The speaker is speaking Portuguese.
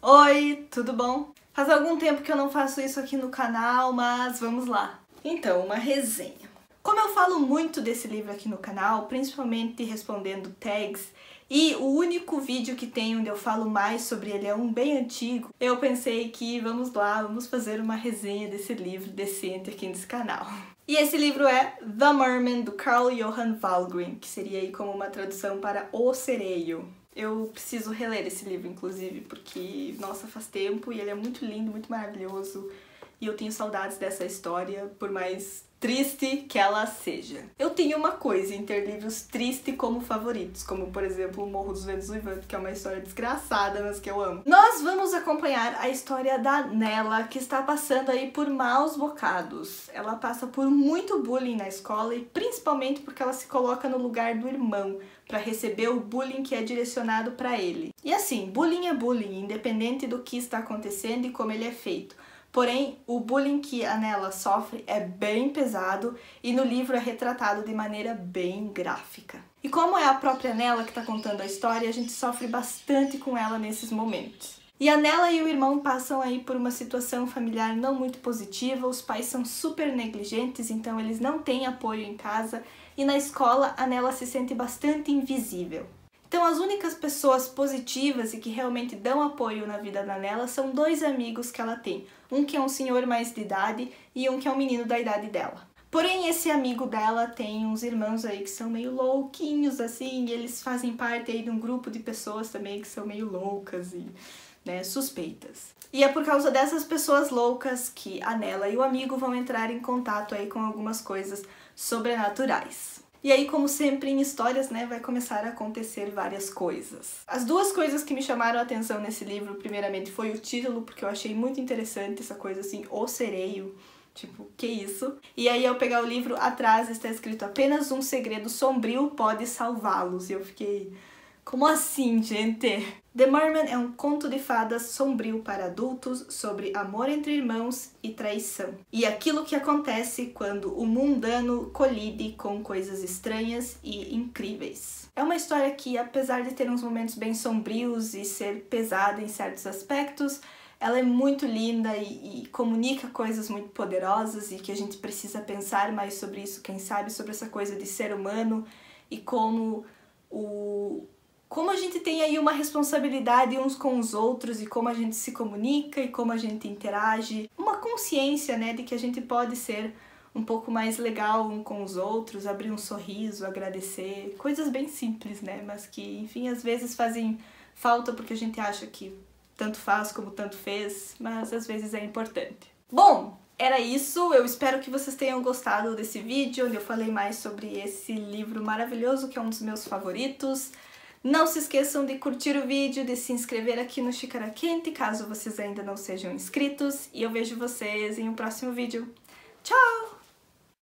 Oi, tudo bom? Faz algum tempo que eu não faço isso aqui no canal, mas vamos lá. Então, uma resenha. Como eu falo muito desse livro aqui no canal, principalmente respondendo tags, e o único vídeo que tem onde eu falo mais sobre ele é um bem antigo, eu pensei que vamos lá, vamos fazer uma resenha desse livro decente aqui nesse canal. E esse livro é The Merman, do Carl Johan Valgren, que seria aí como uma tradução para O Sereio. Eu preciso reler esse livro, inclusive, porque, nossa, faz tempo e ele é muito lindo, muito maravilhoso. E eu tenho saudades dessa história, por mais triste que ela seja. Eu tenho uma coisa em ter livros tristes como favoritos, como por exemplo O Morro dos Ventos Uivantes, que é uma história desgraçada, mas que eu amo. Nós vamos acompanhar a história da Nella, que está passando aí por maus bocados. Ela passa por muito bullying na escola e principalmente porque ela se coloca no lugar do irmão para receber o bullying que é direcionado para ele. E assim, bullying é bullying, independente do que está acontecendo e como ele é feito. Porém, o bullying que a Nella sofre é bem pesado e no livro é retratado de maneira bem gráfica. E como é a própria Nella que está contando a história, a gente sofre bastante com ela nesses momentos. E a Nella e o irmão passam aí por uma situação familiar não muito positiva, os pais são super negligentes, então eles não têm apoio em casa, e na escola a Nella se sente bastante invisível. Então, as únicas pessoas positivas e que realmente dão apoio na vida da Nela são dois amigos que ela tem. Um que é um senhor mais de idade e um que é um menino da idade dela. Porém, esse amigo dela tem uns irmãos aí que são meio louquinhos, assim, e eles fazem parte aí de um grupo de pessoas também que são meio loucas e né, suspeitas. E é por causa dessas pessoas loucas que a Nela e o amigo vão entrar em contato aí com algumas coisas sobrenaturais. E aí, como sempre em histórias, né, vai começar a acontecer várias coisas. As duas coisas que me chamaram a atenção nesse livro, primeiramente, foi o título, porque eu achei muito interessante essa coisa assim, o sereio. Tipo, que isso? E aí, ao pegar o livro, atrás está escrito apenas um segredo sombrio pode salvá-los. E eu fiquei, como assim, gente? The Merman é um conto de fadas sombrio para adultos sobre amor entre irmãos e traição. E aquilo que acontece quando o mundano colide com coisas estranhas e incríveis. É uma história que, apesar de ter uns momentos bem sombrios e ser pesada em certos aspectos, ela é muito linda e, e, comunica coisas muito poderosas e que a gente precisa pensar mais sobre isso, quem sabe, sobre essa coisa de ser humano e como o, como a gente tem aí uma responsabilidade uns com os outros e como a gente se comunica e como a gente interage, uma consciência, né, de que a gente pode ser um pouco mais legal um com os outros, abrir um sorriso, agradecer, coisas bem simples, né, mas que, enfim, às vezes fazem falta porque a gente acha que tanto faz como tanto fez, mas às vezes é importante. Bom, era isso, eu espero que vocês tenham gostado desse vídeo, onde eu falei mais sobre esse livro maravilhoso que é um dos meus favoritos. Não se esqueçam de curtir o vídeo, de se inscrever aqui no Xícara Quente, caso vocês ainda não sejam inscritos, e eu vejo vocês em um próximo vídeo. Tchau!